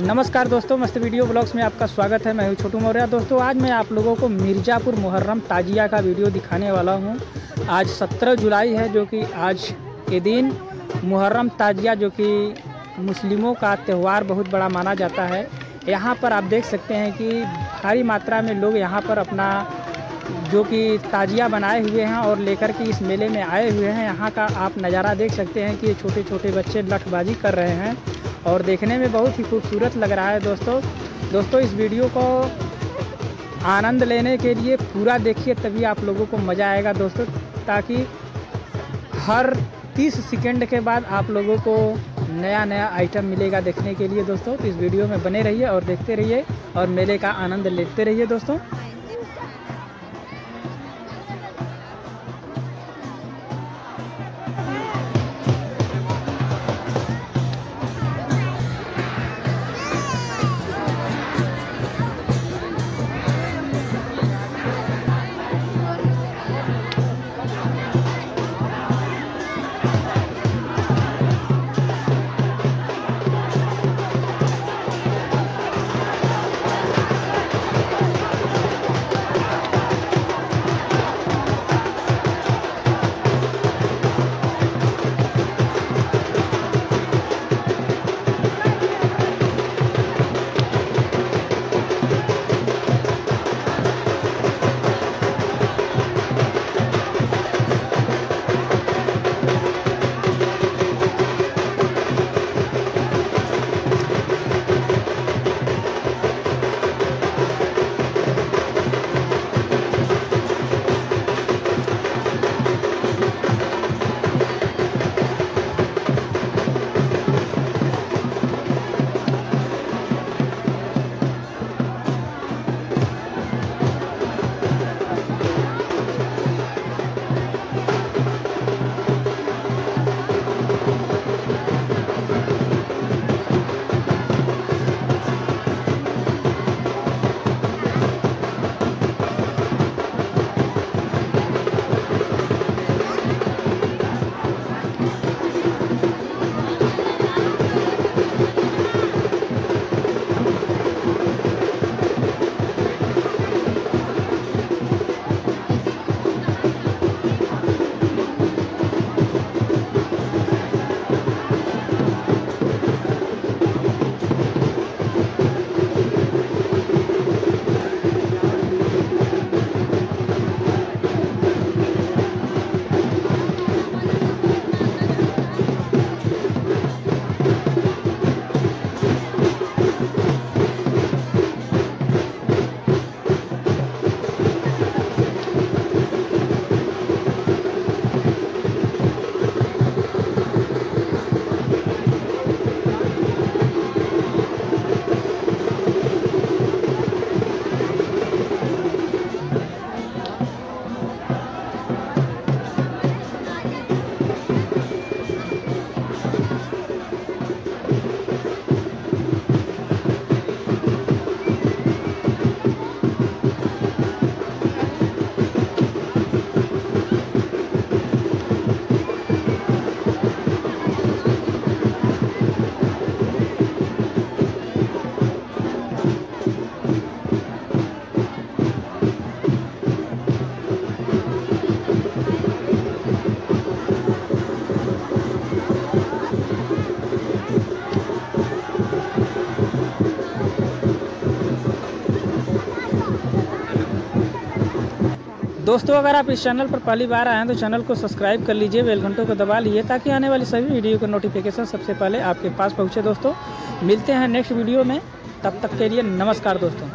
नमस्कार दोस्तों, मस्त वीडियो ब्लॉग्स में आपका स्वागत है। मैं हूँ छोटू मौर्य। दोस्तों, आज मैं आप लोगों को मिर्ज़ापुर मुहर्रम ताजिया का वीडियो दिखाने वाला हूँ। आज 17 जुलाई है, जो कि आज के दिन मुहर्रम ताजिया, जो कि मुस्लिमों का त्यौहार बहुत बड़ा माना जाता है। यहाँ पर आप देख सकते हैं कि भारी मात्रा में लोग यहाँ पर अपना जो कि ताजिया बनाए हुए हैं और लेकर के इस मेले में आए हुए हैं। यहाँ का आप नज़ारा देख सकते हैं कि छोटे छोटे बच्चे लठबाजी कर रहे हैं। और देखने में बहुत ही खूबसूरत लग रहा है दोस्तों। दोस्तों, इस वीडियो को आनंद लेने के लिए पूरा देखिए, तभी आप लोगों को मज़ा आएगा दोस्तों, ताकि हर 30 सेकंड के बाद आप लोगों को नया नया आइटम मिलेगा देखने के लिए दोस्तों। तो इस वीडियो में बने रहिए और देखते रहिए और मेले का आनंद लेते रहिए दोस्तों। दोस्तों, अगर आप इस चैनल पर पहली बार आए हैं तो चैनल को सब्सक्राइब कर लीजिए, बेल घंटों को दबा लीजिए, ताकि आने वाली सभी वीडियो के नोटिफिकेशन सबसे पहले आपके पास पहुँचे। दोस्तों, मिलते हैं नेक्स्ट वीडियो में। तब तक के लिए नमस्कार दोस्तों।